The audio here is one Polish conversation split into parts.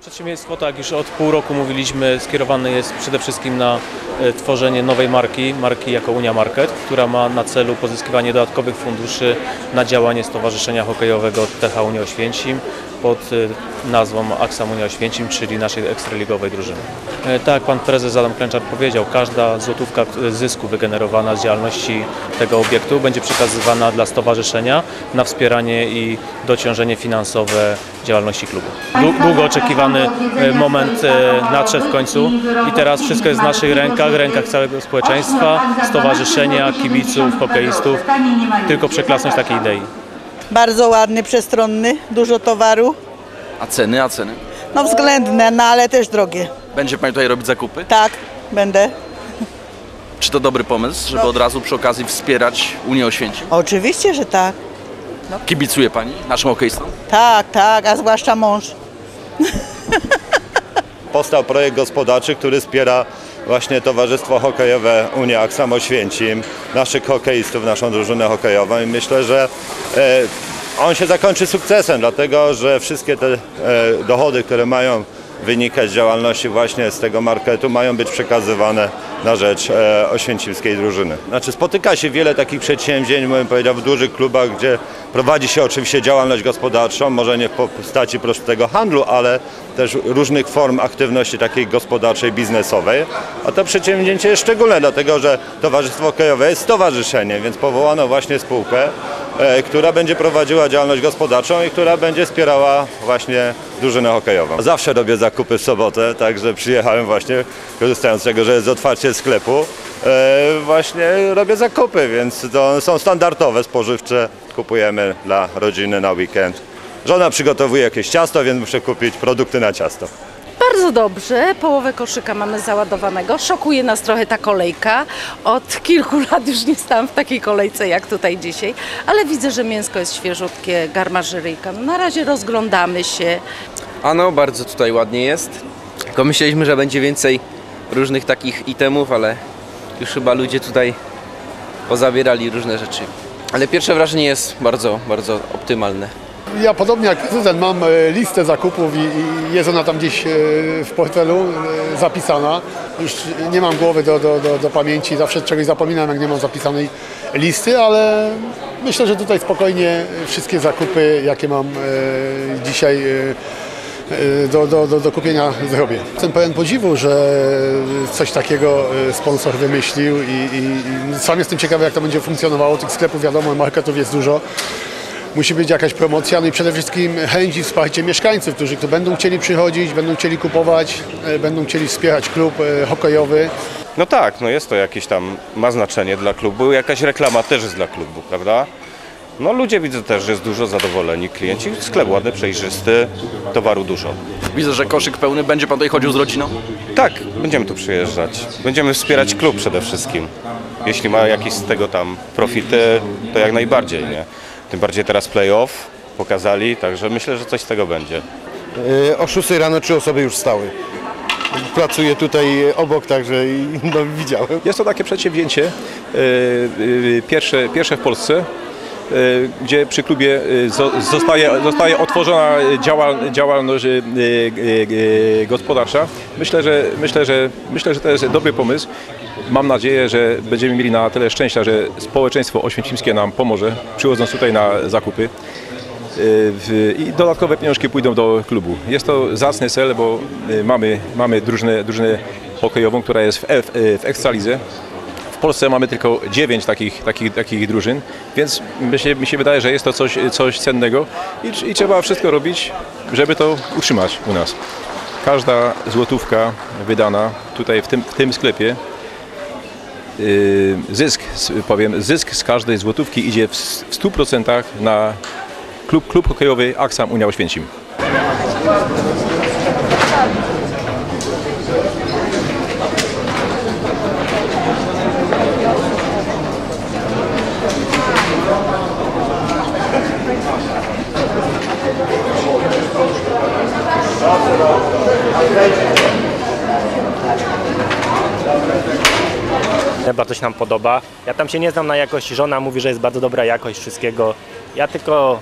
Przedsiębiorstwo, tak już od pół roku mówiliśmy, skierowane jest przede wszystkim na e, tworzenie nowej marki, marki jako Unia Market, która ma na celu pozyskiwanie dodatkowych funduszy na działanie Stowarzyszenia Hokejowego TH Unia Oświęcim pod e, nazwą Aksam Unia Oświęcim, czyli naszej ekstraligowej drużyny. E, Tak pan prezes Adam Klęczar powiedział, każda złotówka zysku wygenerowana z działalności tego obiektu będzie przekazywana dla stowarzyszenia na wspieranie i dociążenie finansowe działalności klubu. Dłu- Długo oczekiwany e, moment e, nadszedł w końcu i teraz wszystko jest w naszych rękach, w rękach całego społeczeństwa, stowarzyszenia, kibiców, hokeistów. Tylko przeklasnąć takiej idei. Bardzo ładny, przestronny, dużo towaru. A ceny, a ceny? No względne, no ale też drogie. Będzie Pani tutaj robić zakupy? Tak, będę. Czy to dobry pomysł, żeby od razu przy okazji wspierać Unię Oświęcim? Oczywiście, że tak. Kibicuje Pani naszym hokeistom? Tak, tak, a zwłaszcza mąż. powstał projekt gospodarczy, który wspiera właśnie Towarzystwo Hokejowe Unia Aksam Oświęcim, naszych hokeistów, naszą drużynę hokejową i myślę, że e, on się zakończy sukcesem, dlatego że wszystkie te e, dochody, które mają wynikać z działalności właśnie z tego marketu mają być przekazywane na rzecz e, oświęcimskiej drużyny. Znaczy spotyka się wiele takich przedsięwzięć, bym powiedział, w dużych klubach, gdzie prowadzi się oczywiście działalność gospodarczą, może nie w postaci prostego handlu, ale też różnych form aktywności takiej gospodarczej, biznesowej. A to przedsięwzięcie jest szczególne, dlatego że Towarzystwo Hokejowe jest stowarzyszeniem, więc powołano właśnie spółkę, która będzie prowadziła działalność gospodarczą i która będzie wspierała właśnie drużynę hokejową. Zawsze robię zakupy w sobotę, także przyjechałem właśnie, korzystając z tego, że jest otwarcie sklepu, e, właśnie robię zakupy, więc to są standardowe, spożywcze, kupujemy dla rodziny na weekend. Żona przygotowuje jakieś ciasto, więc muszę kupić produkty na ciasto. Bardzo dobrze, połowę koszyka mamy załadowanego. Szokuje nas trochę ta kolejka. Od kilku lat już nie stałam w takiej kolejce jak tutaj dzisiaj, ale widzę, że mięsko jest świeżutkie, garmażyryjka. No, na razie rozglądamy się. Ano, bardzo tutaj ładnie jest. Tylko myśleliśmy, że będzie więcej różnych takich itemów, ale już chyba ludzie tutaj pozabierali różne rzeczy. Ale pierwsze wrażenie jest bardzo, bardzo optymalne. Ja podobnie jak prezydent mam e, listę zakupów i, jest ona tam gdzieś e, w portfelu e, zapisana. Już nie mam głowy do, do, do, do pamięci, zawsze czegoś zapominam jak nie mam zapisanej listy, ale myślę, że tutaj spokojnie wszystkie zakupy jakie mam dzisiaj do, do, do, do kupienia zrobię. Jestem pełen podziwu, że coś takiego sponsor wymyślił i, i, i sam jestem ciekawy jak to będzie funkcjonowało. Tych sklepów wiadomo, marketów jest dużo musi być jakaś promocja, no i przede wszystkim chęć i wsparcie mieszkańców, którzy tu będą chcieli przychodzić, będą chcieli kupować, e, będą chcieli wspierać klub e, hokejowy. No tak, no jest to jakieś tam, ma znaczenie dla klubu, jakaś reklama też jest dla klubu, prawda? No ludzie widzę też, że jest dużo zadowoleni klienci, sklep ładny, przejrzysty, towaru dużo. Widzę, że koszyk pełny. Będzie Pan tutaj chodził z rodziną? Tak, będziemy tu przyjeżdżać, będziemy wspierać klub przede wszystkim. Jeśli ma jakieś z tego tam profity, to jak najbardziej, nie? Tym bardziej teraz playoff pokazali, także myślę, że coś z tego będzie. E, O 6 rano trzy osoby już stały. Pracuję tutaj obok, także i- no, widziałem. Jest to takie przedsięwzięcie, e, e, pierwsze, pierwsze w Polsce, gdzie przy klubie zo- zostaje, zostaje otworzona działal, działalność e, gospodarcza. Myślę że, myślę, że, myślę, że to jest dobry pomysł. Mam nadzieję, że będziemy mieli na tyle szczęścia, że społeczeństwo oświęcimskie nam pomoże, przychodząc tutaj na zakupy. W- i dodatkowe pieniążki pójdą do klubu. Jest to zacny cel, bo y, mamy, mamy drużynę, drużynę hokejową, która jest w, y, w Ekstralidze. Polsce mamy tylko 9 takich, takich, takich drużyn, więc mi się, mi się wydaje, że jest to coś, coś cennego i, i trzeba wszystko robić, żeby to utrzymać u nas. Każda złotówka wydana tutaj w tym, w tym sklepie y, zysk, powiem, zysk z każdej złotówki idzie w 100% na klub, klub hokejowy Aksam Unia Oświęcim. Bardzo się nam podoba. Ja tam się nie znam na jakości. Żona mówi, że jest bardzo dobra jakość wszystkiego. Ja tylko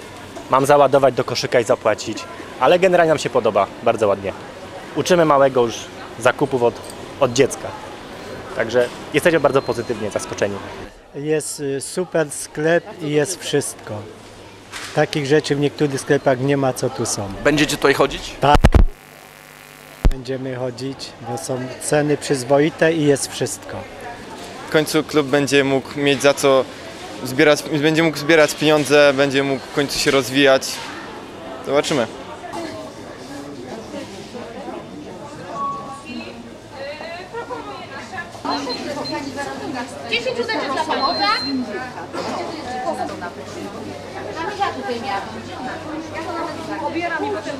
mam załadować do koszyka i zapłacić. Ale generalnie nam się podoba. Bardzo ładnie. uczymy małego już zakupów od, od dziecka. Także jesteśmy bardzo pozytywnie zaskoczeni. Jest y, super sklep i jest wszystko. Takich rzeczy w niektórych sklepach nie ma, co tu są. Będziecie tutaj chodzić? będziemy chodzić, bo są ceny przyzwoite i jest wszystko. W końcu klub będzie mógł mieć za co zbierać, będzie mógł zbierać pieniądze, będzie mógł w końcu się rozwijać. Zobaczymy. Dziesięć uderzeń dla Pawła. Ja tutaj. Ja to nawet pobieram i potem